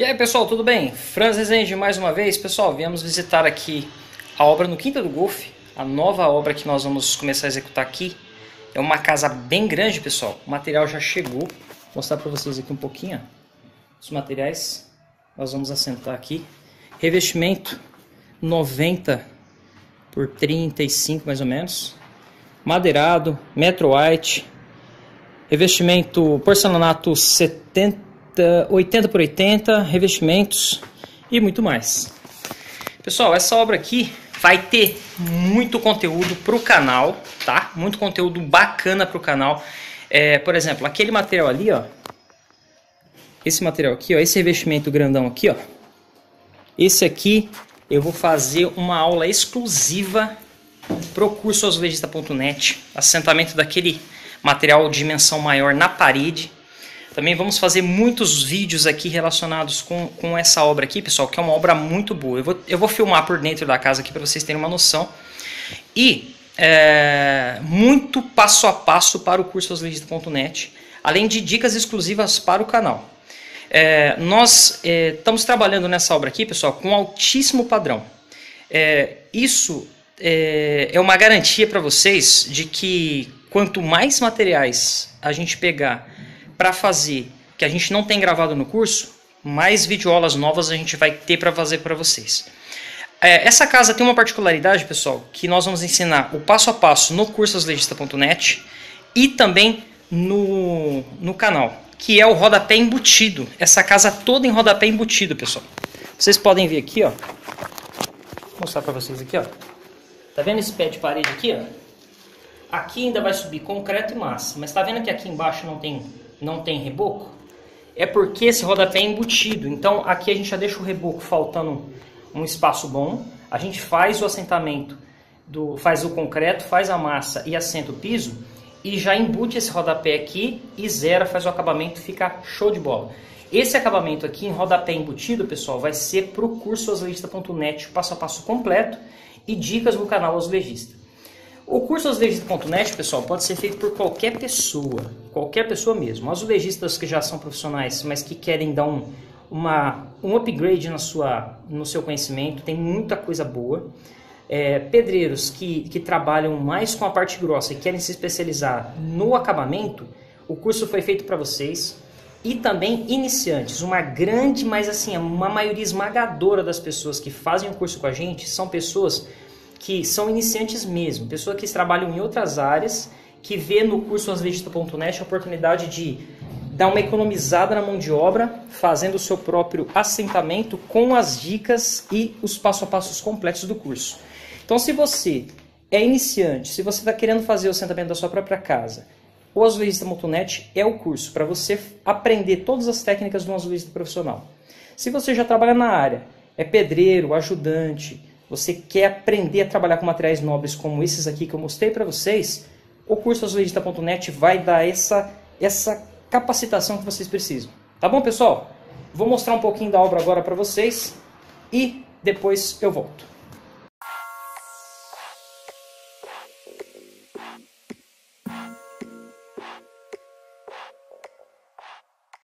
E aí pessoal, tudo bem? Franz Rezende mais uma vez. Pessoal, viemos visitar aqui a obra no Quinta do Golfe, a nova obra que nós vamos começar a executar aqui. É uma casa bem grande, pessoal. O material já chegou. Vou mostrar para vocês aqui um pouquinho. Os materiais nós vamos assentar aqui. Revestimento 90 por 35 mais ou menos. Madeirado, metro white. Revestimento porcelanato 70 80 por 80, revestimentos e muito mais. Pessoal, essa obra aqui vai ter muito conteúdo para o canal, tá? Muito conteúdo bacana para o canal. É, por exemplo, aquele material ali, ó. Esse material aqui, ó, esse revestimento grandão aqui, ó. Esse aqui eu vou fazer uma aula exclusiva pro curso azulejista.net, assentamento daquele material de dimensão maior na parede também vamos fazer muitos vídeos aqui relacionados com, com essa obra aqui, pessoal, que é uma obra muito boa. Eu vou, eu vou filmar por dentro da casa aqui para vocês terem uma noção. E é, muito passo a passo para o curso aslegista.net, além de dicas exclusivas para o canal. É, nós é, estamos trabalhando nessa obra aqui, pessoal, com altíssimo padrão. É, isso é, é uma garantia para vocês de que quanto mais materiais a gente pegar para fazer que a gente não tem gravado no curso, mais videoaulas novas a gente vai ter para fazer para vocês. É, essa casa tem uma particularidade, pessoal, que nós vamos ensinar o passo a passo no cursoslegista.net e também no, no canal, que é o rodapé embutido. Essa casa toda em rodapé embutido, pessoal. Vocês podem ver aqui, ó. Vou mostrar para vocês aqui, ó. Tá vendo esse pé de parede aqui, ó? Aqui ainda vai subir concreto e massa, mas tá vendo que aqui embaixo não tem não tem reboco, é porque esse rodapé é embutido. Então aqui a gente já deixa o reboco faltando um espaço bom, a gente faz o assentamento, do, faz o concreto, faz a massa e assenta o piso e já embute esse rodapé aqui e zera, faz o acabamento, fica show de bola. Esse acabamento aqui em rodapé embutido, pessoal, vai ser para o curso azulejista.net, passo a passo completo e dicas no canal Azulejista. O curso azulejista.net, pessoal, pode ser feito por qualquer pessoa, qualquer pessoa mesmo. Azulejistas que já são profissionais, mas que querem dar um, uma, um upgrade na sua, no seu conhecimento, tem muita coisa boa. É, pedreiros que, que trabalham mais com a parte grossa e querem se especializar no acabamento, o curso foi feito para vocês. E também iniciantes, uma grande, mas assim, uma maioria esmagadora das pessoas que fazem o curso com a gente são pessoas que são iniciantes mesmo, pessoas que trabalham em outras áreas, que vê no curso aslegista.net a oportunidade de dar uma economizada na mão de obra, fazendo o seu próprio assentamento com as dicas e os passo a passos completos do curso. Então, se você é iniciante, se você está querendo fazer o assentamento da sua própria casa, o azulejista.net é o curso para você aprender todas as técnicas de um azulejista profissional. Se você já trabalha na área, é pedreiro, ajudante, você quer aprender a trabalhar com materiais nobres como esses aqui que eu mostrei para vocês, o curso azulejista.net vai dar essa, essa capacitação que vocês precisam. Tá bom, pessoal? Vou mostrar um pouquinho da obra agora para vocês e depois eu volto.